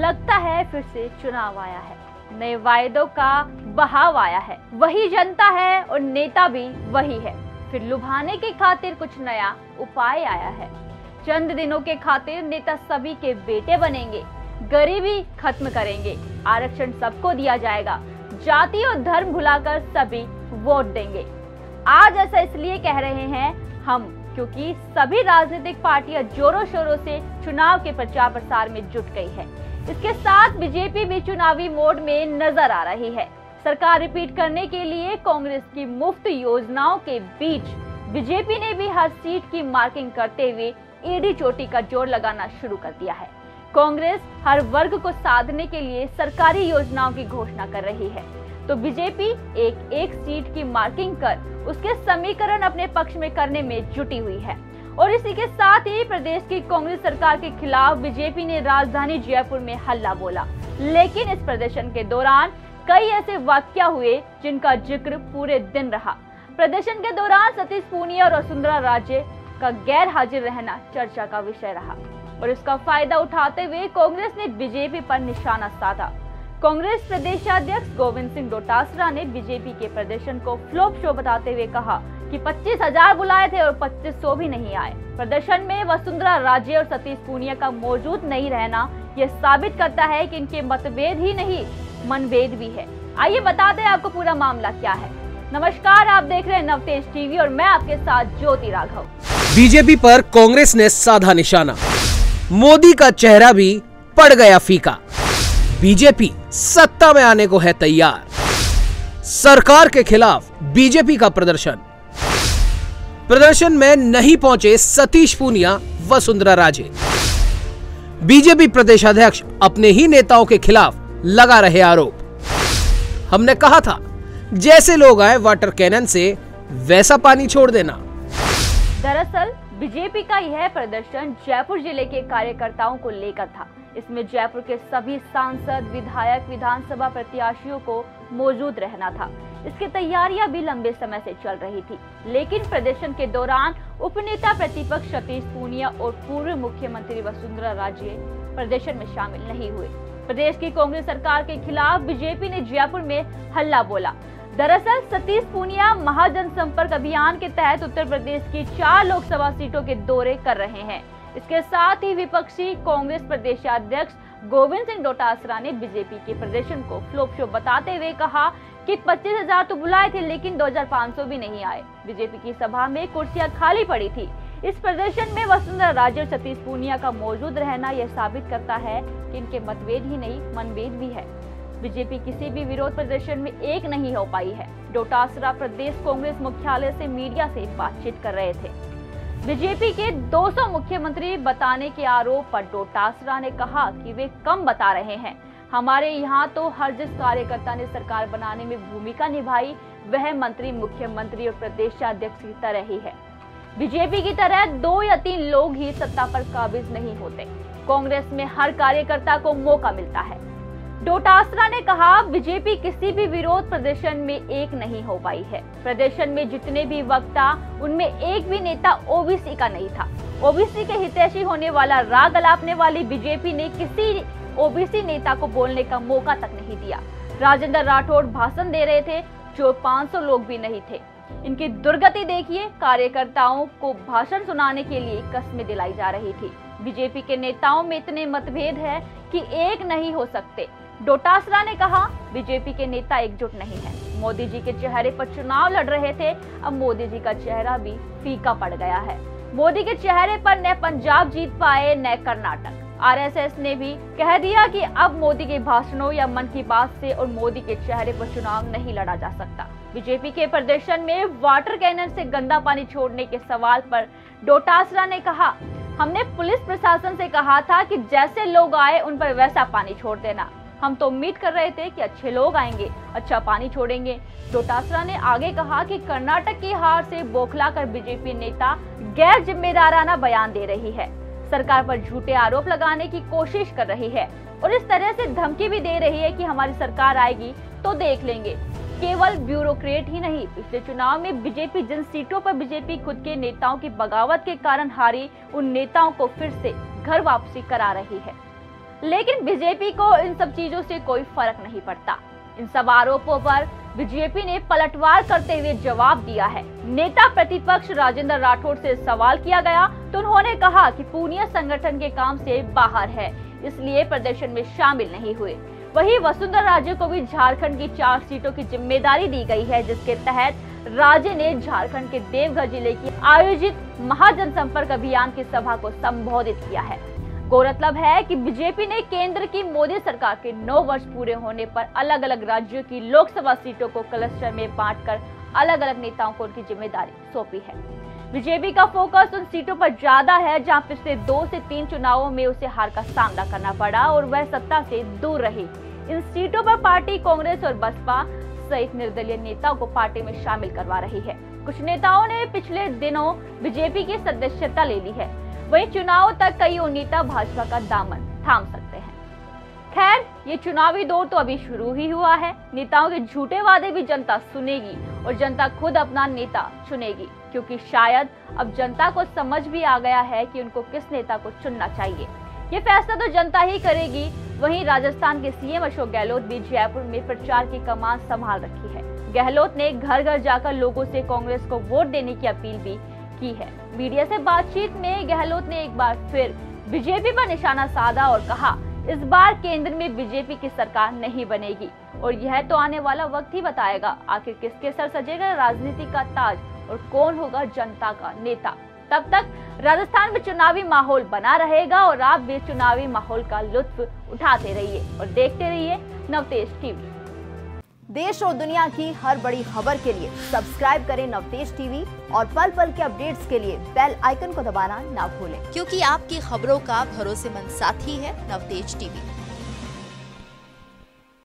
लगता है फिर से चुनाव आया है। नए वायदों का बहाव आया है। वही जनता है और नेता भी वही है। फिर लुभाने की खातिर कुछ नया उपाय आया है। चंद दिनों के खातिर नेता सभी के बेटे बनेंगे। गरीबी खत्म करेंगे। आरक्षण सबको दिया जाएगा। जाति और धर्म भुलाकर सभी वोट देंगे। आज ऐसा इसलिए कह रहे हैं हम, क्योंकि सभी राजनीतिक पार्टियाँ जोरों शोरों से चुनाव के प्रचार प्रसार में जुट गई है। इसके साथ बीजेपी भी चुनावी मोड में नज़र आ रही है। सरकार रिपीट करने के लिए कांग्रेस की मुफ़्त योजनाओं के बीच बीजेपी ने भी हर सीट की मार्किंग करते हुए ईडी चोटी का ज़ोर लगाना शुरू कर दिया है। कांग्रेस हर वर्ग को साधने के लिए सरकारी योजनाओं की घोषणा कर रही है। तो बीजेपी एक एक सीट की मार्किंग कर उसके समीकरण अपने पक्ष में करने में जुटी हुई है। और इसी के साथ ही प्रदेश की कांग्रेस सरकार के खिलाफ बीजेपी ने राजधानी जयपुर में हल्ला बोला। लेकिन इस प्रदर्शन के दौरान कई ऐसे वाक्य हुए जिनका ज़िक्र पूरे दिन रहा। प्रदर्शन के दौरान सतीश पूनिया और वसुंधरा राजे का गैर हाजिर रहना चर्चा का विषय रहा और इसका फ़ायदा उठाते हुए कांग्रेस ने बीजेपी पर निशाना साधा। कांग्रेस प्रदेशाध्यक्ष गोविंद सिंह डोटासरा ने बीजेपी के प्रदर्शन को फ्लॉप शो बताते हुए कहा कि पच्चीस हज़ार बुलाए थे और पच्चीस सौ भी नहीं आए। प्रदर्शन में वसुंधरा राजे और सतीश पूनिया का मौजूद नहीं रहना यह साबित करता है कि इनके मतभेद ही नहीं, मनभेद भी है। आइए बताते हैं आपको पूरा मामला क्या है। नमस्कार, आप देख रहे हैं नवतेज टीवी और मैं आपके साथ ज्योति राघव। बीजेपी पर कांग्रेस ने साधा निशाना। मोदी का चेहरा भी पड़ गया फीका। बीजेपी सत्ता में आने को है तैयार। सरकार के खिलाफ बीजेपी का प्रदर्शन। प्रदर्शन में नहीं पहुँचे सतीश पूनिया, वसुंधरा राजे। बीजेपी प्रदेश अध्यक्ष अपने ही नेताओं के खिलाफ लगा रहे आरोप। हमने कहा था, जैसे लोग आए वाटर कैनन से, वैसा पानी छोड़ देना। दरअसल, बीजेपी का यह प्रदर्शन जयपुर ज़िले के कार्यकर्ताओं को लेकर था। इसमें जयपुर के सभी सांसद, विधायक, विधानसभा प्रत्याशियों को मौजूद रहना था। इसकी तैयारियाँ भी लंबे समय से चल रही थी। लेकिन प्रदर्शन के दौरान उपनेता प्रतिपक्ष सतीश पूनिया और पूर्व मुख्यमंत्री वसुंधरा राजे प्रदर्शन में शामिल नहीं हुए। प्रदेश की कांग्रेस सरकार के खिलाफ बीजेपी ने जयपुर में हल्ला बोला। दरअसल, सतीश पूनिया महाजन संपर्क अभियान के तहत उत्तर प्रदेश की चार लोकसभा सीटों के दौरे कर रहे हैं। इसके साथ ही विपक्षी कांग्रेस प्रदेशाध्यक्ष गोविंद सिंह डोटासरा ने बीजेपी के प्रदर्शन को फ्लोप शो बताते हुए कहा कि पच्चीस हज़ार तो बुलाए थे, लेकिन 2500 भी नहीं आए। बीजेपी की सभा में कुर्सियाँ खाली पड़ी थी। इस प्रदर्शन में वसुंधरा राजे सतीश पूनिया का मौजूद रहना यह साबित करता है कि इनके मतभेद ही नहीं, मनभेद भी है। बीजेपी किसी भी विरोध प्रदर्शन में एक नहीं हो पाई है। डोटासरा प्रदेश कांग्रेस मुख्यालय से मीडिया से बातचीत कर रहे थे। बीजेपी के 200 मुख्यमंत्री बताने के आरोप पर डोटासरा ने कहा कि वे कम बता रहे हैं। हमारे यहाँ तो हर जिस कार्यकर्ता ने सरकार बनाने में भूमिका निभाई, वह मंत्री, मुख्यमंत्री और प्रदेशाध्यक्ष की तरह ही है। बीजेपी की तरह दो या तीन लोग ही सत्ता पर काबिज नहीं होते। कांग्रेस में हर कार्यकर्ता को मौका मिलता है। डोटासरा ने कहा, बीजेपी किसी भी विरोध प्रदर्शन में एक नहीं हो पाई है। प्रदर्शन में जितने भी वक्ता, उनमें एक भी नेता ओबीसी का नहीं था। ओबीसी के हितैषी होने वाला राग अलापने वाली बीजेपी ने किसी ओबीसी नेता को बोलने का मौका तक नहीं दिया। राजेंद्र राठौड़ भाषण दे रहे थे, जो 500 लोग भी नहीं थे। इनकी दुर्गति देखिए, कार्यकर्ताओं को भाषण सुनाने के लिए कस्में दिलाई जा रही थी। बीजेपी के नेताओं में इतने मतभेद है कि एक नहीं हो सकते। डोटासरा ने कहा, बीजेपी के नेता एकजुट नहीं है। मोदी जी के चेहरे पर चुनाव लड़ रहे थे, अब मोदी जी का चेहरा भी फीका पड़ गया है। मोदी के चेहरे पर न पंजाब जीत पाए, न कर्नाटक। आरएसएस ने भी कह दिया कि अब मोदी के भाषणों या मन की बात से और मोदी के चेहरे पर चुनाव नहीं लड़ा जा सकता। बीजेपी के प्रदर्शन में वाटर कैनन से गंदा पानी छोड़ने के सवाल पर डोटासरा ने कहा, हमने पुलिस प्रशासन से कहा था कि जैसे लोग आए, उन पर वैसा पानी छोड़ देना। हम तो उम्मीद कर रहे थे कि अच्छे लोग आएँगे अच्छा पानी छोड़ेंगे। डोटासरा ने आगे कहा कि कर्नाटक की हार से बौखला कर बीजेपी नेता गैर जिम्मेदाराना बयान दे रही है। सरकार पर झूठे आरोप लगाने की कोशिश कर रही है और इस तरह से धमकी भी दे रही है कि हमारी सरकार आएगी तो देख लेंगे। केवल ब्यूरोक्रेट ही नहीं, पिछले चुनाव में बीजेपी जिन सीटों पर बीजेपी खुद के नेताओं की बगावत के कारण हारी, उन नेताओं को फिर से घर वापसी करा रही है। लेकिन बीजेपी को इन सब चीज़ों से कोई फ़र्क नहीं पड़ता। इन सब आरोपों पर बीजेपी ने पलटवार करते हुए जवाब दिया है। नेता प्रतिपक्ष राजेंद्र राठौड़ से सवाल किया गया तो उन्होंने कहा कि पूनिया संगठन के काम से बाहर है, इसलिए प्रदर्शन में शामिल नहीं हुए। वहीं वसुंधरा राजे को भी झारखंड की चार सीटों की ज़िम्मेदारी दी गई है, जिसके तहत राजे ने झारखंड के देवघर ज़िले की आयोजित महाजनसंपर्क अभियान की सभा को संबोधित किया है। गौरतलब है कि बीजेपी ने केंद्र की मोदी सरकार के नौ वर्ष पूरे होने पर अलग अलग राज्यों की लोकसभा सीटों को क्लस्टर में बांटकर अलग अलग नेताओं को उनकी ज़िम्मेदारी सौंपी है। बीजेपी का फोकस उन सीटों पर ज़्यादा है, जहाँ पिछले दो से तीन चुनावों में उसे हार का सामना करना पड़ा और वह सत्ता से दूर रही। इन सीटों पर पार्टी कांग्रेस और बसपा सहित निर्दलीय नेताओं को पार्टी में शामिल करवा रही है। कुछ नेताओं ने पिछले दिनों बीजेपी की सदस्यता ले ली है। वही चुनाव तक कई और नेता भाजपा का दामन थाम सकते हैं। खैर, ये चुनावी दौर तो अभी शुरू ही हुआ है। नेताओं के झूठे वादे भी जनता सुनेगी और जनता खुद अपना नेता चुनेगी। क्योंकि शायद अब जनता को समझ भी आ गया है कि उनको किस नेता को चुनना चाहिए। ये फैसला तो जनता ही करेगी। वहीं राजस्थान के सीएम अशोक गहलोत भी जयपुर में प्रचार की कमान संभाल रखी है। गहलोत ने घर घर जाकर लोगों से कांग्रेस को वोट देने की अपील भी की है। मीडिया से बातचीत में गहलोत ने एक बार फिर बीजेपी पर निशाना साधा और कहा, इस बार केंद्र में बीजेपी की सरकार नहीं बनेगी। और यह तो आने वाला वक्त ही बताएगा, आखिर किसके सर सजेगा? राजनीति का ताज और कौन होगा जनता का नेता? तब तक राजस्थान में चुनावी माहौल बना रहेगा और आप भी चुनावी माहौल का लुत्फ उठाते रहिए और देखते रहिए नवतेज टीवी। देश और दुनिया की हर बड़ी खबर के लिए सब्सक्राइब करें नवतेज टीवी और पल पल के अपडेट्स के लिए बेल आइकन को दबाना ना भूलें। क्योंकि आपकी खबरों का भरोसेमंद साथी है नवतेज टीवी।